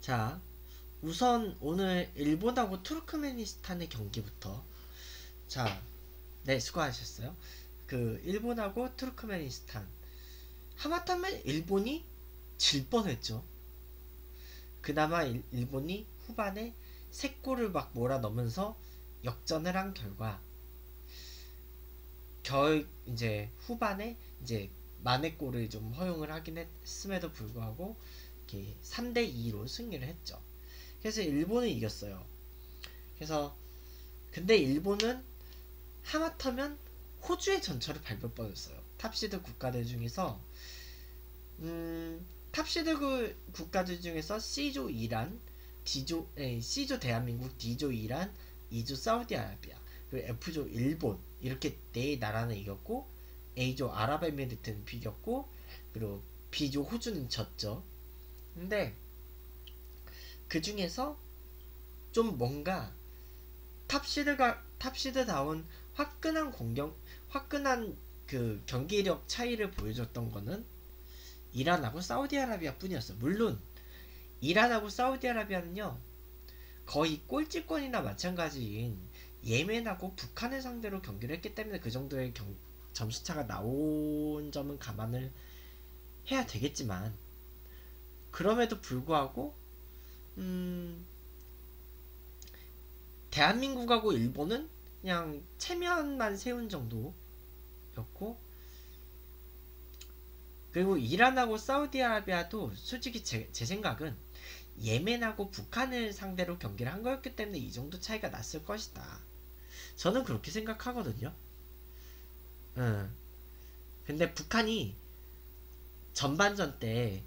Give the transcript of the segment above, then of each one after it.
자, 우선 오늘 일본하고 투르크메니스탄의 경기부터 자, 네, 수고하셨어요. 그 일본하고 투르크메니스탄 하마터면 일본이 질 뻔했죠. 그나마 일, 일본이 후반에 세 골을 막 몰아넣으면서 역전을 한 결과 결 이제 후반에 이제 만회골을 좀 허용을 하긴 했음에도 불구하고 이렇게 3대 2로 승리를 했죠. 그래서 일본은 이겼어요. 그래서 근데 일본은 하마터면 호주의 전철을 밟을 뻔했어요. 탑시드 국가들 중에서 음, 탑시드 그 국가들 중에서 C조 이란, D조 에, C조 대한민국, D조 이란, E조 사우디아라비아, 그리고 F조 일본 이렇게 네 나라는 이겼고 A조 아랍에미리트는 비겼고 그리고 B조 호주는 졌죠. 근데 그 중에서 좀 뭔가 탑시드가 탑시드다운 화끈한 공격 화끈한 그 경기력 차이를 보여줬던 거는 이란하고 사우디아라비아 뿐이었어. 물론 이란하고 사우디아라비아는요 거의 꼴찌권이나 마찬가지인 예멘하고 북한을 상대로 경기를 했기 때문에 그 정도의 경, 점수차가 나온 점은 감안을 해야 되겠지만 그럼에도 불구하고 음, 대한민국하고 일본은 그냥 체면만 세운 정도였고 그리고 이란하고 사우디아라비아도 솔직히 제, 제 생각은 예멘하고 북한을 상대로 경기를 한 거였기 때문에 이 정도 차이가 났을 것이다. 저는 그렇게 생각하거든요. 응. 근데 북한이 전반전 때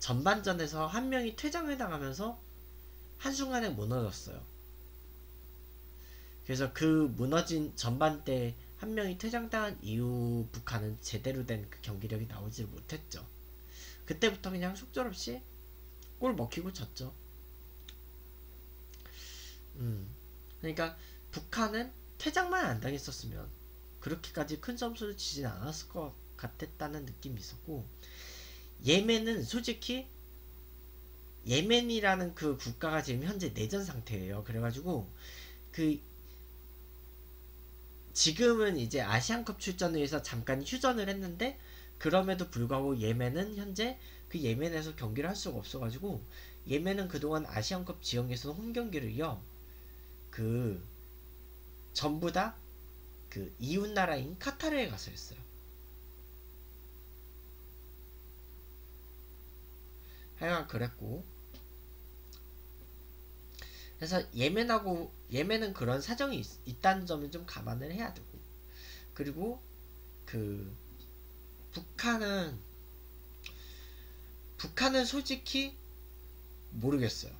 전반전에서 한 명이 퇴장을 당하면서 한순간에 무너졌어요. 그래서 그 무너진 전반 때 한 명이 퇴장당한 이후 북한은 제대로 된 그 경기력이 나오지 못했죠. 그때부터 그냥 속절없이 골 먹히고 졌죠. 음. 그러니까 북한은 퇴장만 안 당했었으면 그렇게까지 큰 점수를 치진 않았을 것 같았다는 느낌이 있었고 예멘은 솔직히 예멘이라는 그 국가가 지금 현재 내전 상태예요. 그래가지고 그 지금은 이제 아시안컵 출전을 위해서 잠깐 휴전을 했는데 그럼에도 불구하고 예멘은 현재 그 예멘에서 경기를 할 수가 없어가지고 예멘은 그동안 아시안컵 지역에서 홈 경기를요 그 전부 다 그 이웃 나라인 카타르에 가서 했어요. 하여간 그랬고 그래서 예멘하고 예멘은 그런 사정이 있, 다는 점을 좀 감안을 해야 되고 그리고 그 북한은 북한은 솔직히 모르겠어요.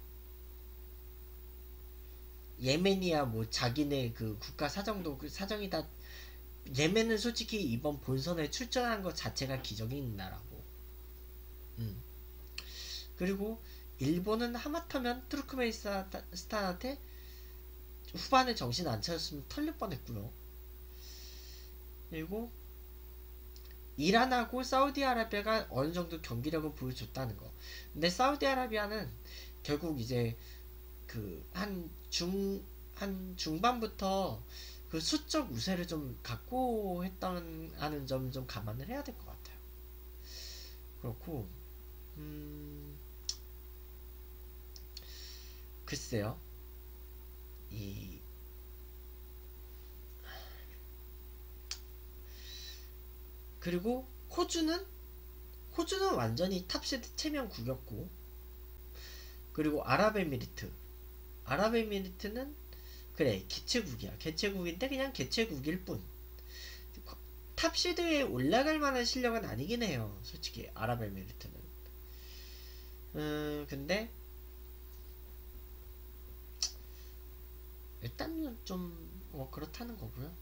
예멘이야 뭐 자기네 그 국가 사정도 그 사정이 다 예멘은 솔직히 이번 본선에 출전한 것 자체가 기적인 나라고. 음. 그리고 일본은 하마터면 투르크메니스탄한테 후반에 정신 안 차렸으면 털릴 뻔했고요. 그리고 이란하고 사우디아라비아가 어느 정도 경기력을 보여줬다는 거. 근데 사우디아라비아는 결국 이제 그 한 중 한 중반부터 그 수적 우세를 좀 갖고 했던 하는 점 좀 감안을 해야 될 것 같아요. 그렇고 음 글쎄요. 이 그리고 호주는 호주는 완전히 탑시드 체면 구겼고 그리고 아랍에미리트. 아랍에미리트는 그래 개최국이야. 개최국인데 그냥 개최국일 뿐. 탑시드에 올라갈 만한 실력은 아니긴 해요 솔직히 아랍에미리트는. 음 근데 일단은 좀 뭐 그렇다는 거고요.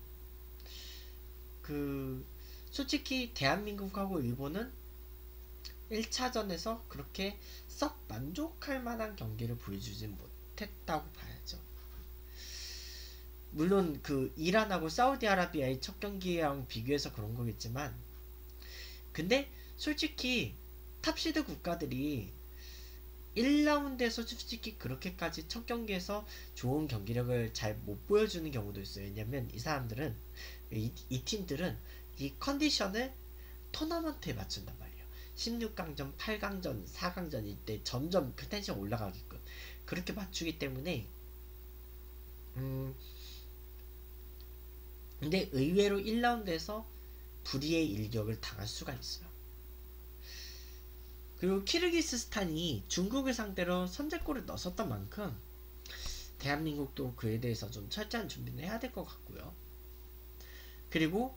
그 솔직히 대한민국하고 일본은 1차전에서 그렇게 썩 만족할 만한 경기를 보여주진 못했다고 봐야죠. 물론 그 이란하고 사우디아라비아의 첫 경기랑 비교해서 그런 거겠지만 근데 솔직히 탑시드 국가들이 1라운드에서 솔직히 그렇게까지 첫 경기에서 좋은 경기력을 잘 못 보여주는 경우도 있어요. 왜냐면 이 사람들은 이, 이 팀들은 이 컨디션을 토너먼트에 맞춘단 말이에요. 16강전, 8강전, 4강전 이때 점점 그 텐션 올라가게끔 그렇게 맞추기 때문에 음 근데 의외로 1라운드에서 불의의 일격을 당할 수가 있어요. 그리고 키르기스스탄이 중국을 상대로 선제골을 넣었던 만큼 대한민국도 그에 대해서 좀 철저한 준비를 해야 될 것 같고요. 그리고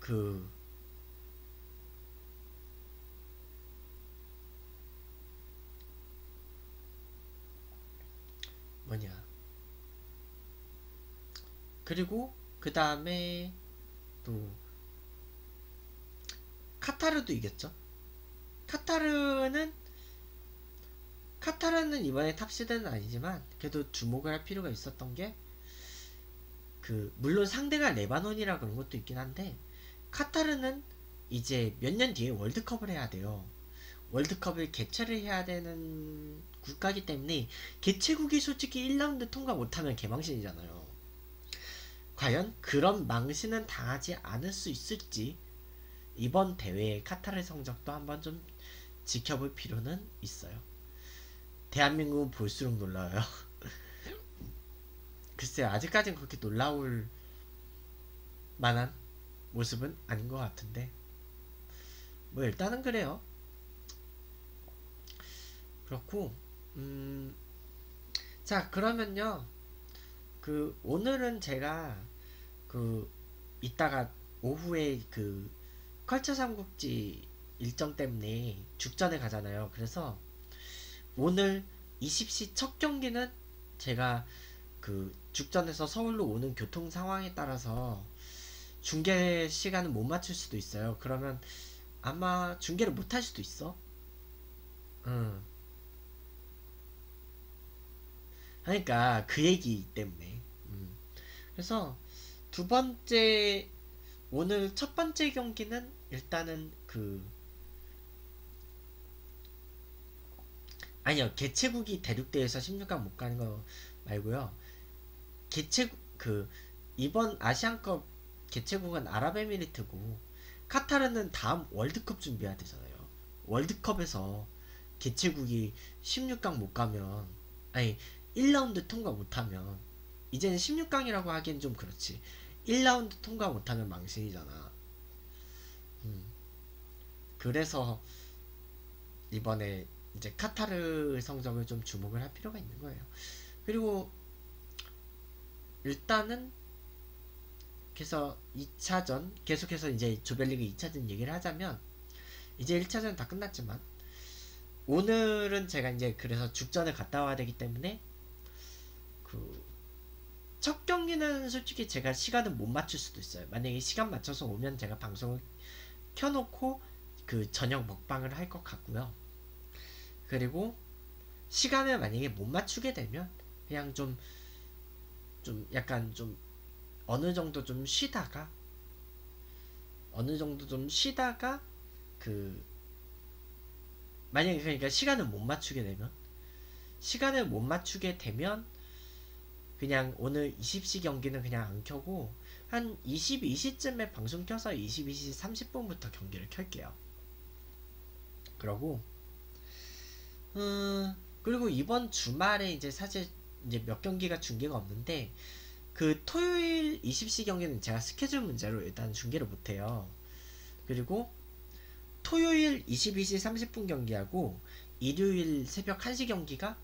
그 뭐냐 그리고 그 다음에 또 카타르도 이겼죠. 카타르는 카타르는 이번에 탑시드는 아니지만 그래도 주목을 할 필요가 있었던 게 그 물론 상대가 레바논이라 그런 것도 있긴 한데 카타르는 이제 몇 년 뒤에 월드컵을 해야 돼요. 월드컵을 개최를 해야 되는 국가기 때문에 개최국이 솔직히 1라운드 통과 못하면 개망신이잖아요. 과연 그런 망신은 당하지 않을 수 있을지 이번 대회의 카타르 성적도 한번 좀 지켜볼 필요는 있어요. 대한민국은 볼수록 놀라워요. 글쎄 아직까지는 그렇게 놀라울 만한 모습은 아닌 것 같은데 뭐 일단은 그래요. 그렇고 음, 자 그러면요 그 오늘은 제가 그 이따가 오후에 그 컬처 삼국지 일정 때문에 죽전에 가잖아요. 그래서 오늘 20시 첫 경기는 제가 그 죽전에서 서울로 오는 교통 상황에 따라서 중계 시간은 못 맞출 수도 있어요. 그러면 아마 중계를 못 할 수도 있어. 응. 그러니까 그 얘기 때문에. 음. 그래서 두 번째 오늘 첫 번째 경기는 일단은 그 아니요 개최국이 대륙대에서 16강 못 가는 거 말고요. 개최 그 이번 아시안컵 개최국은 아랍에미리트고 카타르는 다음 월드컵 준비해야 되잖아요. 월드컵에서 개최국이 16강 못 가면 아니 1라운드 통과 못하면 이제는 16강이라고 하기엔 좀 그렇지. 1라운드 통과 못하면 망신이잖아 음. 그래서 이번에 이제 카타르 성적을 좀 주목을 할 필요가 있는 거예요. 그리고 일단은 그래서 2차전 계속해서 이제 조별리그 2차전 얘기를 하자면 이제 1차전 다 끝났지만 오늘은 제가 이제 그래서 죽전을 갔다 와야 되기 때문에 그 첫 경기는 솔직히 제가 시간을 못 맞출 수도 있어요. 만약에 시간 맞춰서 오면 제가 방송을 켜놓고 그 저녁 먹방을 할 것 같고요. 그리고 시간을 만약에 못 맞추게 되면 그냥 좀, 좀 약간 좀 어느 정도 좀 쉬다가 어느 정도 좀 쉬다가 그 만약에 그러니까 시간을 못 맞추게 되면 시간을 못 맞추게 되면 그냥 오늘 20시 경기는 그냥 안 켜고 한 22시쯤에 방송 켜서 22시 30분부터 경기를 켤게요. 그러고 음, 그리고 이번 주말에 이제 사실 이제 몇 경기가 중계가 없는데 그 토요일 20시 경기는 제가 스케줄 문제로 일단 중계를 못 해요. 그리고 토요일 22시 30분 경기하고 일요일 새벽 1시 경기가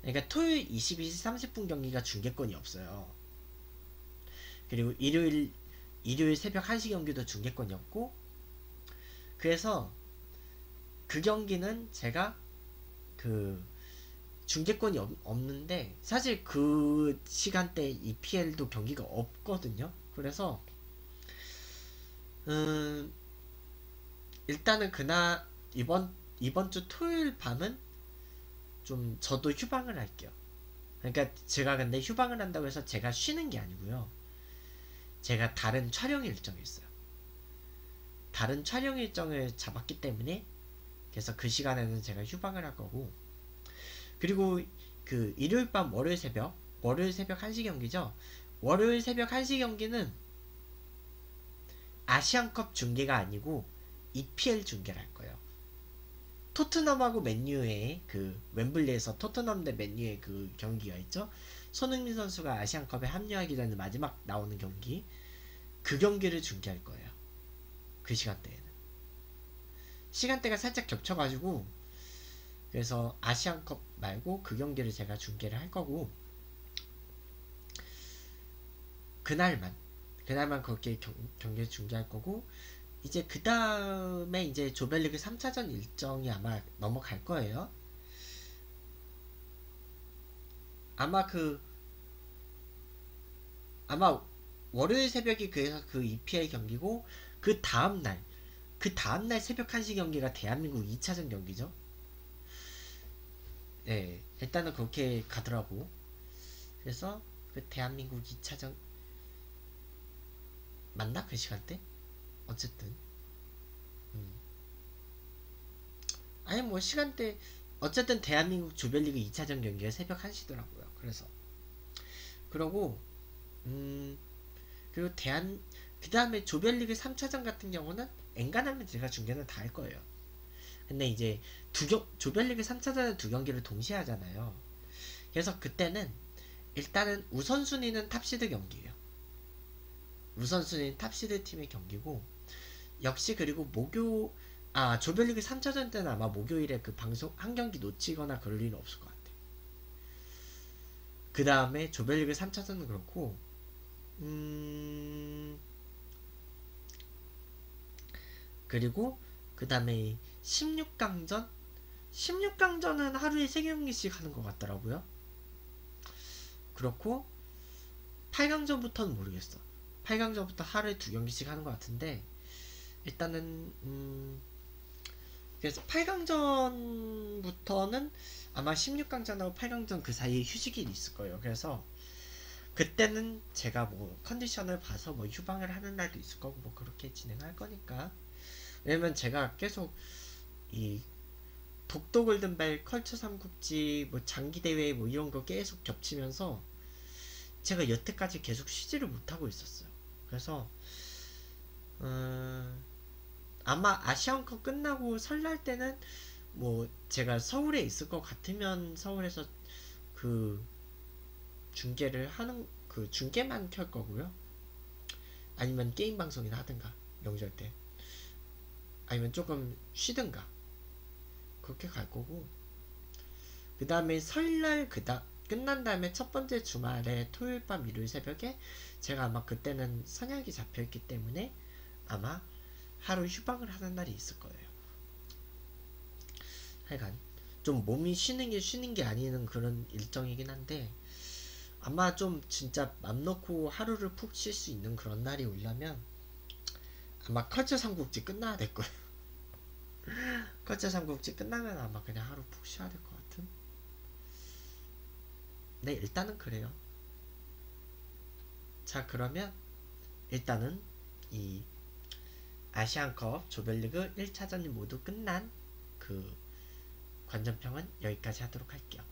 그러니까 토요일 22시 30분 경기가 중계권이 없어요. 그리고 일요일 일요일 새벽 1시 경기도 중계권이 없고 그래서 그 경기는 제가 그 중계권이 없, 없는데 사실 그 시간대 EPL도 경기가 없거든요. 그래서 음 일단은 그날 이번 이번 주 토요일 밤은 좀 저도 휴방을 할게요. 그러니까 제가 근데 휴방을 한다고 해서 제가 쉬는 게 아니고요. 제가 다른 촬영 일정이 있어요. 다른 촬영 일정을 잡았기 때문에 그래서 그 시간에는 제가 휴방을 할 거고 그리고 그 일요일 밤 월요일 새벽 월요일 새벽 1시 경기죠. 월요일 새벽 1시 경기는 아시안컵 중계가 아니고 EPL 중계를 할 거예요. 토트넘하고 맨유의 그 웸블리에서 토트넘 대 맨유의 그 경기가 있죠. 손흥민 선수가 아시안컵에 합류하기 전에 마지막 나오는 경기 그 경기를 중계할 거예요. 그 시간대에는 시간대가 살짝 겹쳐가지고 그래서 아시안컵 말고 그 경기를 제가 중계를 할 거고 그날만 그날만 그렇게 경, 경기를 중계할 거고 이제 그 다음에 이제 조별리그 3차전 일정이 아마 넘어갈 거예요. 아마 그 아마 월요일 새벽이 그래서 그 EPL 경기고 그 다음 날 그 다음 날 새벽 1시 경기가 대한민국 2차전 경기죠. 네, 일단은 그렇게 가더라고. 그래서 그 대한민국 2차전 맞나 그 시간대? 어쨌든 음. 아니 뭐 시간대 어쨌든 대한민국 조별리그 2차전 경기가 새벽 1시더라고요. 그래서 그러고 음 그리고 대한 그 다음에 조별리그 3차전 같은 경우는 엔간하면 제가 중계는 다 할 거예요. 근데 이제 두 경, 조별리그 3차전은 두 경기를 동시에 하잖아요. 그래서 그때는 일단은 우선순위는 탑시드 경기예요. 우선순위는 탑시드 팀의 경기고 역시 그리고 목요 아 조별리그 3차전 때는 아마 목요일에 그 방송 한 경기 놓치거나 그럴 일은 없을 것 같아. 그 다음에 조별리그 3차전은 그렇고 음 그리고 그 다음에 16강전 16강전은 하루에 3경기씩 하는 것 같더라고요. 그렇고 8강전부터는 모르겠어. 8강전부터 하루에 2경기씩 하는 것 같은데 일단은 음 그래서 8강전부터는 아마 16강전하고 8강전 그 사이에 휴식일이 있을 거예요. 그래서 그때는 제가 뭐 컨디션을 봐서 뭐 휴방을 하는 날도 있을 거고 뭐 그렇게 진행할 거니까 왜냐면 제가 계속 이 독도 골든벨 컬처 삼국지 뭐 장기 대회 뭐 이런 거 계속 겹치면서 제가 여태까지 계속 쉬지를 못하고 있었어요. 그래서 음, 아마 아시안컵 끝나고 설날 때는 뭐 제가 서울에 있을 것 같으면 서울에서 그 중계를 하는 그 중계만 켤 거고요. 아니면 게임 방송이나 하든가 명절 때 아니면 조금 쉬든가 그렇게 갈 거고 그 다음에 설날 그다 끝난 다음에 첫 번째 주말에 토요일 밤 일요일 새벽에 제가 아마 그때는 선약이 잡혀 있기 때문에 아마 하루 휴방을 하는 날이 있을 거예요. 하여간 좀 몸이 쉬는 게 쉬는 게 아니는 그런 일정이긴 한데 아마 좀 진짜 맘 놓고 하루를 푹 쉴 수 있는 그런 날이 오려면 아마 컬처 삼국지 끝나야 될 거예요. 컬처 삼국지 끝나면 아마 그냥 하루 푹 쉬어야 될 것 같은. 네, 일단은 그래요. 자, 그러면 일단은 이 아시안컵 조별리그 1차전이 모두 끝난 그 관전평은 여기까지 하도록 할게요.